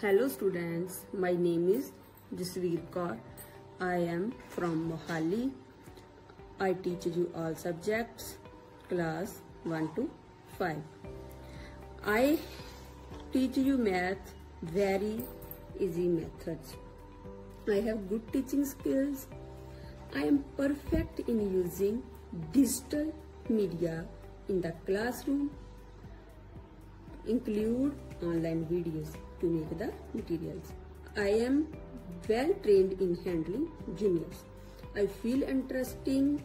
Hello students, my name is Jasvir Kaur. I am from Mohali. I teach you all subjects, class 1 to 5. I teach you math, very easy methods. I have good teaching skills. I am perfect in using digital media in the classroom include online videos to make the materials. I am well trained in handling juniors. I feel interesting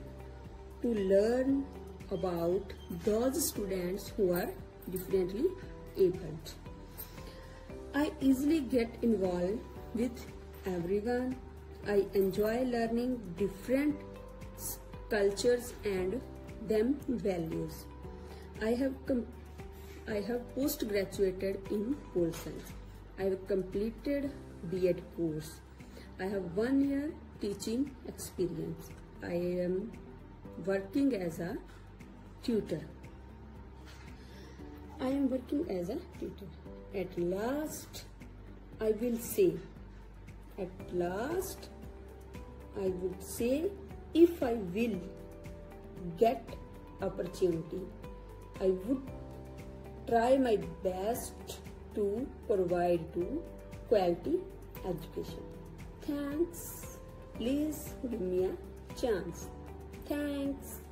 to learn about those students who are differently abled. I easily get involved with everyone. I enjoy learning different cultures and them values. I have I have post graduated in pole science. I have completed B.Ed course. I have one year teaching experience. I am working as a tutor. I am working as a tutor. At last, I will say, at last, I would say, if I will get opportunity, I would try my best to provide to quality education. Thanks. Please give me a chance. Thanks.